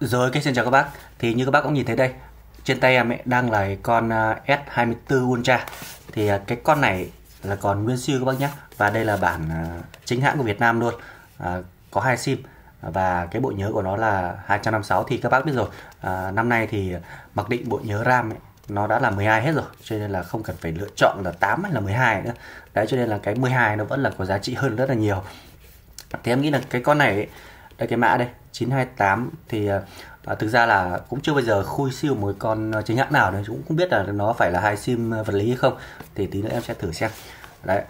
Rồi, cái xin chào các bác. Thì như các bác cũng nhìn thấy đây, trên tay em ấy đang là con à, S24 Ultra. Thì à, cái con này là còn nguyên siêu các bác nhé. Và đây là bản à, chính hãng của Việt Nam luôn. À, có hai sim và cái bộ nhớ của nó là 256 thì các bác biết rồi. À, năm nay thì mặc định bộ nhớ RAM ấy, nó đã là 12 hết rồi cho nên là không cần phải lựa chọn là 8 hay là 12 nữa. Đấy cho nên là cái 12 nó vẫn là có giá trị hơn rất là nhiều. Thì em nghĩ là cái con này ấy, đây cái mã đây 928 thì à, à, thực ra là cũng chưa bao giờ khui siêu một con à, chính hãng nào đấy cũng không biết là nó phải là hai sim vật lý hay không. Thì tí nữa em sẽ thử xem. Đấy.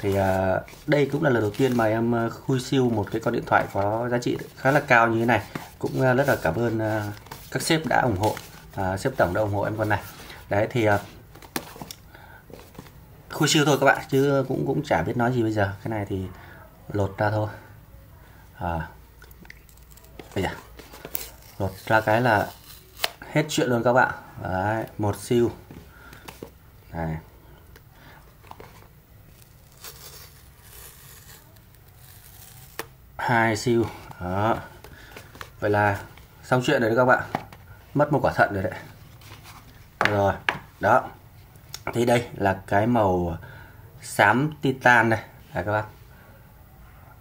Thì à, đây cũng là lần đầu tiên mà em à, khui siêu một cái con điện thoại có giá trị khá là cao như thế này. Cũng rất là cảm ơn à, các sếp đã ủng hộ à, sếp tổng đã ủng hộ em con này. Đấy thì à, khui siêu thôi các bạn chứ cũng cũng chả biết nói gì bây giờ. Cái này thì lột ra thôi. À bây giờ lột ra cái là hết chuyện luôn các bạn. Đấy, một siêu. Này. Hai siêu. Đó. Vậy là xong chuyện rồi đấy các bạn. Mất một quả thận rồi đấy. Rồi, đó. Thì đây là cái màu xám titan đây này các bạn.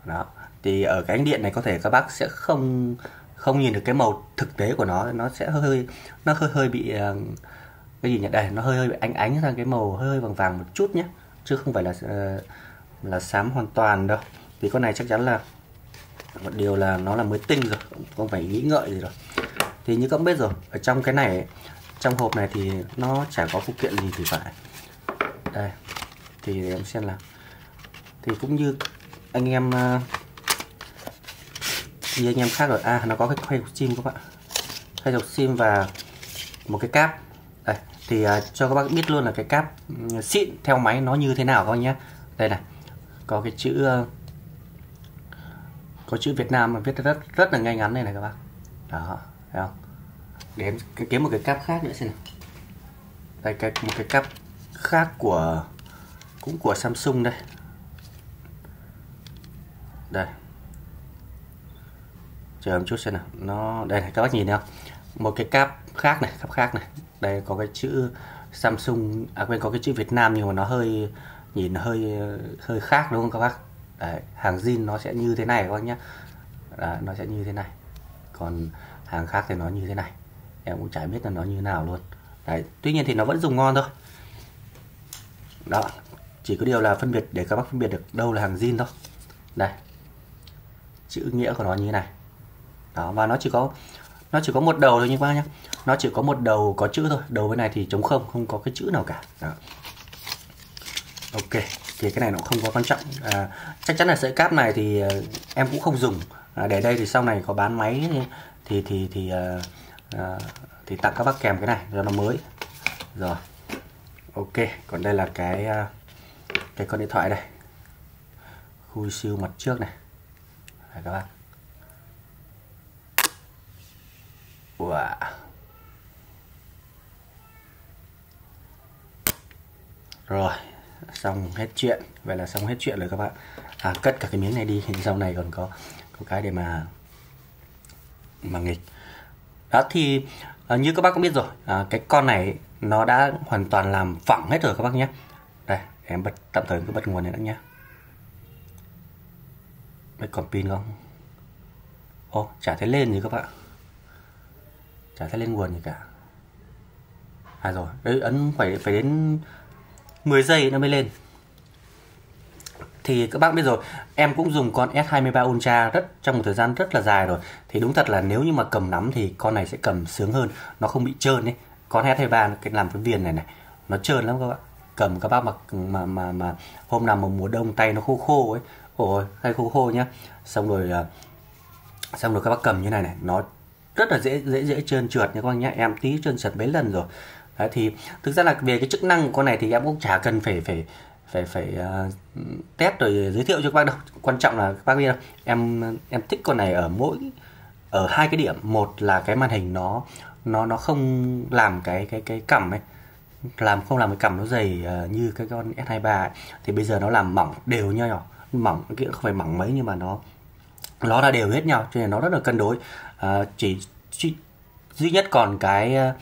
Đó thì ở cái ánh điện này có thể các bác sẽ không không nhìn được cái màu thực tế của nó. Nó sẽ hơi nó hơi hơi bị ờ, cái gì nhỉ? Đây nó hơi hơi bị ánh ánh sang cái màu hơi hơi vàng vàng một chút nhé. Chứ không phải là ờ, là xám hoàn toàn đâu. Thì con này chắc chắn là một điều là nó là mới tinh rồi không phải nghĩ ngợi gì rồi. Thì như các biết rồi ở trong cái này trong hộp này thì nó chả có phụ kiện gì thì phải. Đây thì em xem là thì cũng như anh em uh, như anh em khác rồi. À nó có cái khay sim các bạn. Khay dọc sim và một cái cáp. Đây thì uh, cho các bác biết luôn là cái cáp ừ, xịn theo máy nó như thế nào các nhé đây này có cái chữ uh, có chữ Việt Nam mà viết rất rất là ngay ngắn đây này các bác. Đó thấy không? Để em kiếm một cái cáp khác nữa xem nào. Đây cái một cái cáp khác của cũng của Samsung đây. Đây chờ một chút xem nào. Nó đây này các bác nhìn thấy không? Một cái cáp khác này cáp khác này. Đây có cái chữ Samsung à quên có cái chữ Việt Nam nhưng mà nó hơi nhìn nó hơi hơi khác đúng không các bác? Đấy, hàng zin nó sẽ như thế này các bác nhé Đấy, nó sẽ như thế này. Còn hàng khác thì nó như thế này. Em cũng chả biết là nó như nào luôn. Đấy tuy nhiên thì nó vẫn dùng ngon thôi. Đó chỉ có điều là phân biệt để các bác phân biệt được đâu là hàng zin thôi. Đây chữ nghĩa của nó như thế này đó và nó chỉ có nó chỉ có một đầu thôi như các bác nhé nó chỉ có một đầu có chữ thôi. Đầu bên này thì trống không không có cái chữ nào cả. Đó. ok thì cái này nó không có quan trọng. À, chắc chắn là sợi cáp này thì uh, em cũng không dùng. À, để đây thì sau này có bán máy thì thì thì, thì uh, uh, thì tặng các bác kèm cái này cho nó mới. Rồi. Ok còn đây là cái uh, cái con điện thoại đây. Khui siêu mặt trước này. Đấy, các bác. Wow. rồi xong hết chuyện. Vậy là xong hết chuyện rồi các bạn. À, cất cả cái miếng này đi sau này còn có có cái để mà mà nghịch. Đó thì à, như các bác cũng biết rồi à, cái con này nó đã hoàn toàn làm phẳng hết rồi các bác nhé. Đây em bật tạm thời cứ bật nguồn này đã nhé. Mấy còn pin không? Ô chả thấy lên gì các bạn chả thấy lên nguồn gì cả. À rồi đấy ấn phải phải đến 10 giây nó mới lên. Thì các bác biết rồi, em cũng dùng con S23 Ultra rất, trong một thời gian rất là dài rồi. Thì đúng thật là nếu như mà cầm nắm thì con này sẽ cầm sướng hơn. Nó không bị trơn đấy. con S23 cái làm cái viền này này, nó trơn lắm các bạn cầm các bác mặc mà mà mà hôm nào mà mùa đông tay nó khô khô ấy. Ôi, hay khô khô nhá. Xong rồi à, xong rồi các bác cầm như này này, nó rất là dễ dễ dễ trơn trượt nha các anh nhá. Em tí trơn trượt mấy lần rồi. Đấy, thì thực ra là về cái chức năng của con này thì em cũng chả cần phải phải phải phải uh, test rồi giới thiệu cho các bác đâu. Quan trọng là các bác biết đâu em em thích con này ở mỗi ở hai cái điểm. Một là cái màn hình nó nó nó không làm cái cái cái cằm ấy làm không làm cái cằm nó dày uh, như cái con S23 ấy. thì bây giờ nó làm mỏng đều nhau. Mỏng cái không phải mỏng mấy nhưng mà nó nó là đều hết nhau cho nên nó rất là cân đối. À, chỉ duy nhất còn cái à,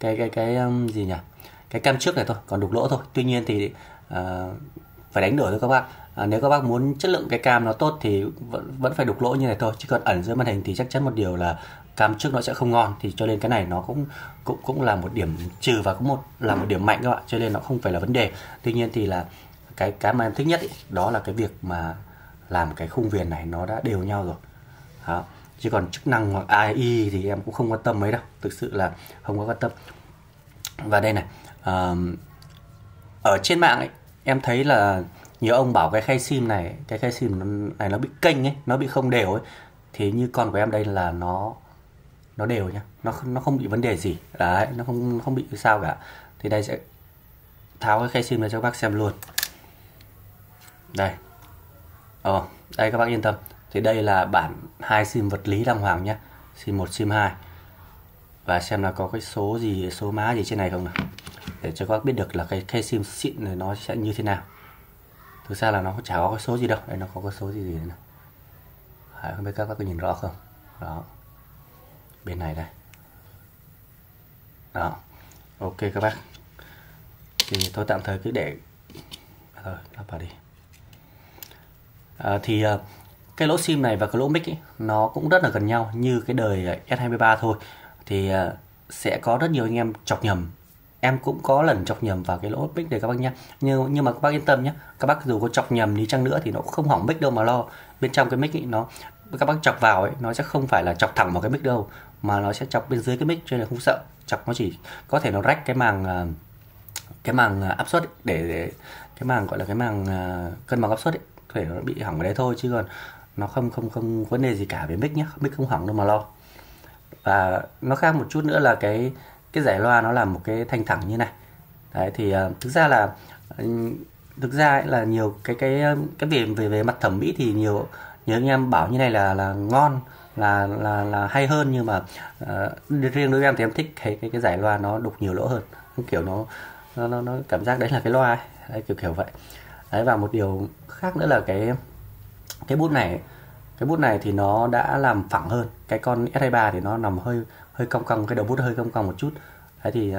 cái cái cái um, gì nhỉ? Cái cam trước này thôi còn đục lỗ thôi. Tuy nhiên thì uh, phải đánh đổi thôi các bác. À, nếu các bác muốn chất lượng cái cam nó tốt thì vẫn vẫn phải đục lỗ như này thôi. Chứ còn ẩn dưới màn hình thì chắc chắn một điều là cam trước nó sẽ không ngon. Thì cho nên cái này nó cũng cũng cũng là một điểm trừ và cũng một là một điểm mạnh các bạn cho nên nó không phải là vấn đề. Tuy nhiên thì là cái cái mà em thích nhất ý, đó là cái việc mà làm cái khung viền này nó đã đều nhau rồi. Đó. chứ còn chức năng hoặc AI thì em cũng không quan tâm mấy đâu. Thực sự là không có quan tâm. Và đây này um, ở trên mạng ấy em thấy là nhiều ông bảo cái khay sim này cái khay sim này nó bị kênh ấy nó bị không đều ấy. Thì như con của em đây là nó nó đều nhá. Nó nó không bị vấn đề gì. Đấy nó không không bị sao cả. Thì đây sẽ tháo cái khay sim này cho các bác xem luôn. Đây ờ đây các bác yên tâm. Thì đây là bản hai sim vật lý Đăng hoàng nhé. Sim 1 sim 2 và xem là có cái số gì số má gì trên này không nào. Để cho các bác biết được là cái cái sim xịn này nó sẽ như thế nào. Thực ra là nó chả có cái số gì đâu. Đây nó có cái số gì gì này Đấy, không biết các bác có nhìn rõ không? Đó. Bên này đây. Đó. Ok các bác. Thì tôi tạm thời cứ để rồi lắp vào đi à, thì à, cái lỗ sim này và cái lỗ mic ấy, nó cũng rất là gần nhau như cái đời S23 thôi. Thì à, sẽ có rất nhiều anh em chọc nhầm. Em cũng có lần chọc nhầm vào cái lỗ mic này các bác nhé nhưng nhưng mà các bác yên tâm nhé các bác dù có chọc nhầm đi chăng nữa thì nó cũng không hỏng mic đâu mà lo. Bên trong cái mic ấy, nó các bác chọc vào ấy nó sẽ không phải là chọc thẳng vào cái mic đâu mà nó sẽ chọc bên dưới cái mic cho nên không sợ. Chọc nó chỉ có thể nó rách cái màng cái màng áp suất để, để cái màng gọi là cái màng cân bằng áp suất ấy thể nó bị hỏng ở đấy thôi chứ còn nó không không không vấn đề gì cả về mic nhé mic không hỏng đâu mà lo. Và nó khác một chút nữa là cái cái giải loa nó là một cái thanh thẳng như này. Đấy thì uh, thực ra là ừ, thực ra ấy là nhiều cái cái cái về về về mặt thẩm mỹ thì nhiều nhiều anh em bảo như này là là ngon là là là hay hơn nhưng mà uh, riêng đối với em thì em thích cái cái cái giải loa nó đục nhiều lỗ hơn. Kiểu nó nó nó, nó cảm giác đấy là cái loa ấy. Đấy, kiểu kiểu vậy đấy, và một điều khác nữa là cái cái bút này, cái bút này thì nó đã làm phẳng hơn. Cái con S23 thì nó nằm hơi hơi cong cong, cái đầu bút hơi cong cong một chút. Đấy thì,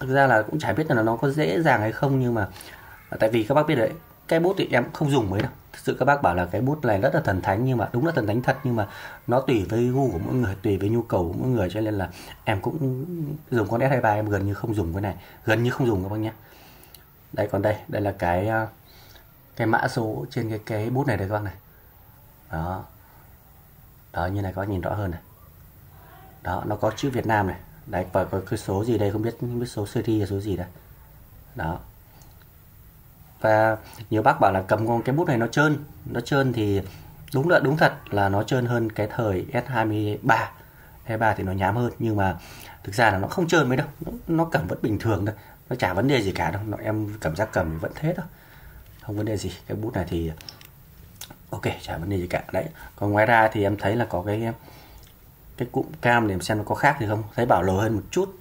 thực ra là cũng chả biết là nó có dễ dàng hay không, nhưng mà à, tại vì các bác biết đấy, cái bút thì em không dùng mấy đâu. Thực sự các bác bảo là cái bút này rất là thần thánh, nhưng mà đúng là thần thánh thật, nhưng mà nó tùy với gu của mỗi người, tùy với nhu cầu của mỗi người, cho nên là em cũng dùng con S23 em gần như không dùng cái này, gần như không dùng các bác nhé. Đây, còn đây đây là cái à, cái mã số trên cái cái bút này đây các bác này? Đó. Đó như này có nhìn rõ hơn này. Đó nó có chữ Việt Nam này. Đấy và có cái số gì đây không biết không biết số series là số gì đây. Đó. Và nhiều bác bảo là cầm con cái bút này nó trơn. Nó trơn thì đúng là đúng thật là nó trơn hơn cái thời S23 23 thì nó nhám hơn nhưng mà thực ra là nó không trơn mấy đâu. Nó, nó cầm vẫn bình thường thôi. Nó chả vấn đề gì cả đâu. Nó, em cảm giác cầm vẫn thế thôi không vấn đề gì cái bút này thì ok chả vấn đề gì cả. Đấy còn ngoài ra thì em thấy là có cái cái cụm cam để em xem nó có khác thì không? Thấy bảo lồi hơn một chút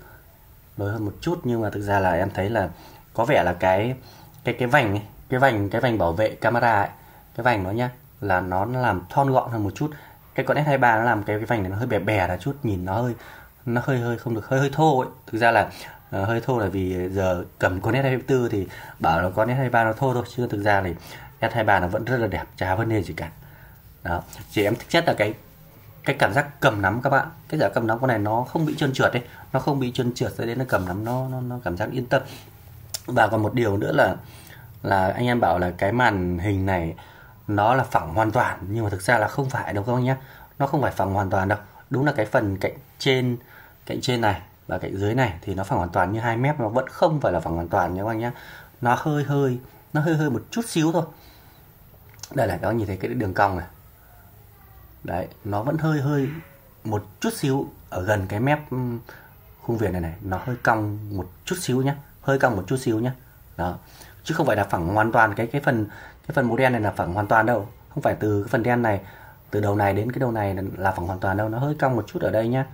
lồi hơn một chút nhưng mà thực ra là em thấy là có vẻ là cái cái cái vành ấy, cái vành cái vành bảo vệ camera ấy, cái vành nó nhá là nó làm thon gọn hơn một chút. Cái con S23 nó làm cái cái vành này nó hơi bè bè là chút nhìn nó hơi nó hơi hơi không được hơi hơi thô ấy. Thực ra là uh, hơi thô là vì giờ cầm con S24 thì bảo là con S23 nó thô thôi chứ thực ra thì S23 nó vẫn rất là đẹp chả vấn đề gì cả. Đó. Chỉ em thích nhất là cái cái cảm giác cầm nắm các bạn. Cái giả cầm nắm con này nó không bị trơn trượt đấy nó không bị trơn trượt cho đến nó cầm nắm nó, nó nó cảm giác yên tâm. Và còn một điều nữa là là anh em bảo là cái màn hình này nó là phẳng hoàn toàn nhưng mà thực ra là không phải đâu các bác nhé. Nó không phải phẳng hoàn toàn đâu. Đúng là cái phần cạnh trên cạnh trên này và cạnh dưới này thì nó phẳng hoàn toàn như hai mép, nó vẫn không phải là phẳng hoàn toàn nhé các anh nhé nó hơi hơi, nó hơi hơi một chút xíu thôi. Đây là các nhìn thấy cái đường cong này. Đấy, nó vẫn hơi hơi một chút xíu ở gần cái mép ừ, khung viền này này. Nó hơi cong một chút xíu nhé hơi cong một chút xíu nhé đó. Chứ không phải là phẳng hoàn toàn, cái cái phần cái phần màu đen này là phẳng hoàn toàn đâu. Không phải từ cái phần đen này, từ đầu này đến cái đầu này là phẳng hoàn toàn đâu. Nó hơi cong một chút ở đây nhá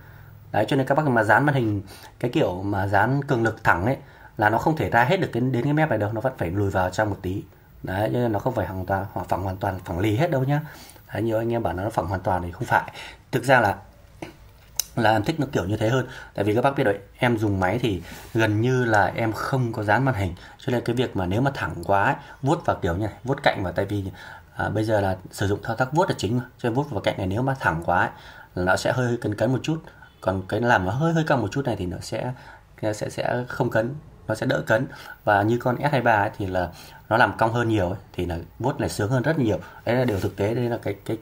đấy cho nên các bác mà dán màn hình cái kiểu mà dán cường lực thẳng ấy là nó không thể ra hết được đến, đến cái mép này đâu nó vẫn phải lùi vào trong một tí. Đấy cho nên nó không phải hoàn toàn phẳng hoàn toàn phẳng lì hết đâu nhá. Đấy, nhiều anh em bảo nó phẳng hoàn toàn thì không phải. Thực ra là là em thích nó kiểu như thế hơn. Tại vì các bác biết đấy em dùng máy thì gần như là em không có dán màn hình. Cho nên cái việc mà nếu mà thẳng quá ấy, vuốt vào kiểu như này vuốt cạnh vào tại vì à, bây giờ là sử dụng thao tác vuốt là chính mà. Cho nên vuốt vào cạnh này nếu mà thẳng quá ấy, là nó sẽ hơi cấn cấn một chút còn cái làm nó hơi hơi cong một chút này thì nó sẽ sẽ sẽ không cấn nó sẽ đỡ cấn. Và như con S23 ấy, thì là nó làm cong hơn nhiều ấy, thì là vuốt này sướng hơn rất nhiều. Đấy là điều thực tế đây là cái cái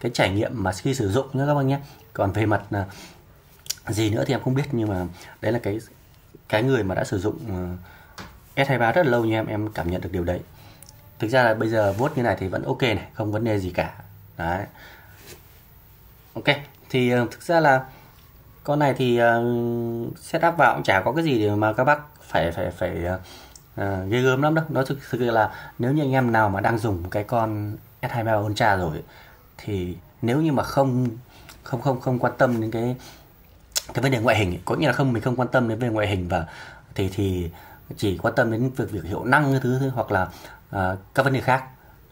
cái trải nghiệm mà khi sử dụng nhé các bác nhé. Còn về mặt là gì nữa thì em không biết nhưng mà đấy là cái cái người mà đã sử dụng à, S23 rất là lâu như em em cảm nhận được điều đấy. Thực ra là bây giờ vuốt như này thì vẫn ok này không vấn đề gì cả. Đấy. Ok thì à, thực ra là con này thì uh, setup vào cũng chả có cái gì để mà các bác phải phải phải uh, ghê gớm lắm đâu. Nó thực sự là nếu như anh em nào mà đang dùng cái con S23 Ultra rồi thì nếu như mà không không không không quan tâm đến cái cái vấn đề ngoại hình có nghĩa là không mình không quan tâm đến về ngoại hình và thì thì chỉ quan tâm đến việc việc hiệu năng thứ hoặc là uh, các vấn đề khác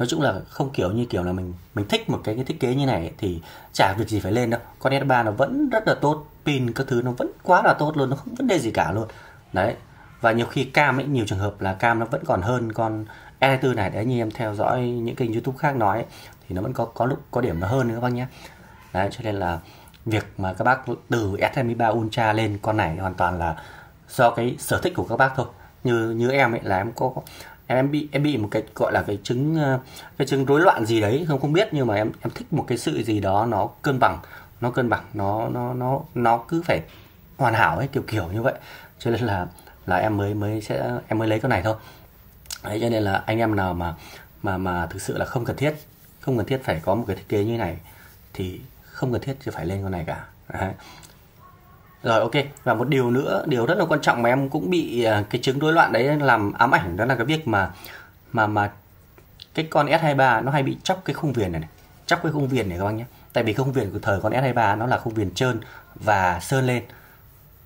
nói chung là không kiểu như kiểu là mình mình thích một cái, cái thiết kế như này thì chả việc gì phải lên đâu. Con S3 nó vẫn rất là tốt pin các thứ nó vẫn quá là tốt luôn nó không vấn đề gì cả luôn. Đấy. Và nhiều khi cam ấy nhiều trường hợp là cam nó vẫn còn hơn con S4 này. Đấy như em theo dõi những kênh YouTube khác nói ấy, thì nó vẫn có có lúc có điểm nó hơn nữa các bác nhé. Đấy cho nên là việc mà các bác từ S23 Ultra lên con này hoàn toàn là do cái sở thích của các bác thôi. Như như em ấy là em có em bị em bị một cái gọi là cái chứng ờ, cái chứng rối loạn gì đấy, không không biết, nhưng mà em em thích một cái sự gì đó nó cân bằng, nó cân bằng, nó nó nó nó cứ phải hoàn hảo ấy, kiểu kiểu như vậy. Cho nên là là em mới mới sẽ, em mới lấy con này thôi. Đấy, cho nên là anh em nào mà mà mà thực sự là không cần thiết, không cần thiết phải có một cái thiết kế như này, thì không cần thiết thì phải lên con này cả. Đấy rồi ok. Và một điều nữa điều rất là quan trọng mà em cũng bị à, cái chứng rối loạn đấy làm ám ảnh đó là cái việc mà mà mà cái con S23 nó hay bị chóc cái khung viền này, này. chóc cái khung viền này các bác nhé. Tại vì khung viền của thời con S23 nó là khung viền trơn và sơn lên.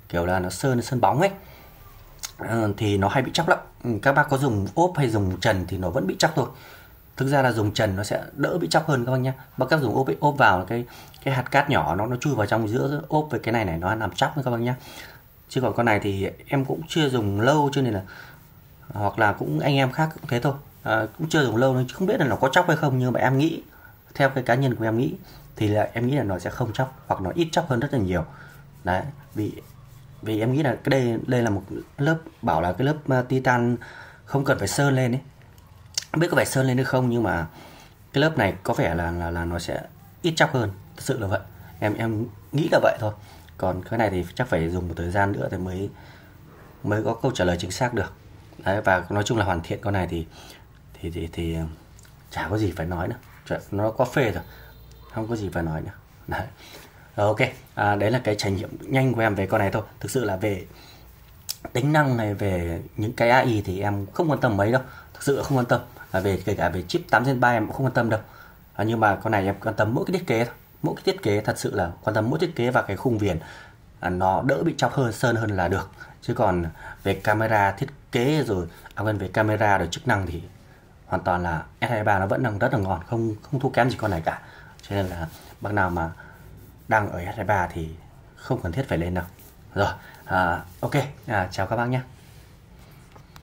Kiểu là nó sơn sơn bóng ấy. Ờ, thì nó hay bị chóc lắm. Ừ, các bác có dùng ốp hay dùng trần thì nó vẫn bị chóc thôi thực ra là dùng trần nó sẽ đỡ bị chóc hơn các bác nhé bác các dùng ốp ấy, ốp vào cái cái hạt cát nhỏ nó nó chui vào trong giữa ốp với cái này này nó làm chóc các bác nhé chứ còn con này thì em cũng chưa dùng lâu cho nên là hoặc là cũng anh em khác cũng thế thôi. À, cũng chưa dùng lâu nên không biết là nó có chóc hay không nhưng mà em nghĩ theo cái cá nhân của em nghĩ thì là em nghĩ là nó sẽ không chóc hoặc nó ít chóc hơn rất là nhiều. Đấy vì vì em nghĩ là cái đây đây là một lớp bảo là cái lớp à, titan không cần phải sơn lên ấy biết có phải sơn lên được không nhưng mà cái lớp này có vẻ là là là nó sẽ ít chóc hơn. Thật sự là vậy. Em em nghĩ là vậy thôi. Còn cái này thì chắc phải dùng một thời gian nữa thì mới mới có câu trả lời chính xác được. Đấy và nói chung là hoàn thiện con này thì thì thì, thì ờ, chả có gì phải nói nữa. Nó quá phê rồi. Không có gì phải nói nữa. Đấy. Rồi, ok. À, đấy là cái trải nghiệm nhanh của em về con này thôi. Thực sự là về tính năng này về những cái AI thì em không quan tâm mấy đâu. Thực sự không quan tâm. À, về kể cả về chip 8 gen 3 em cũng không quan tâm đâu. À, nhưng mà con này em quan tâm mỗi cái thiết kế thôi. Mỗi cái thiết kế thật sự là quan tâm mỗi thiết kế và cái khung viền. À, nó đỡ bị chóc hơn sơn hơn là được. Chứ còn về camera thiết kế rồi à quên về camera rồi chức năng thì hoàn toàn là S23 nó vẫn đang rất là ngon. Không không thua kém gì con này cả. Cho nên là bác nào mà đang ở S23 thì không cần thiết phải lên đâu. Rồi à, ok. À, chào các bác nhé.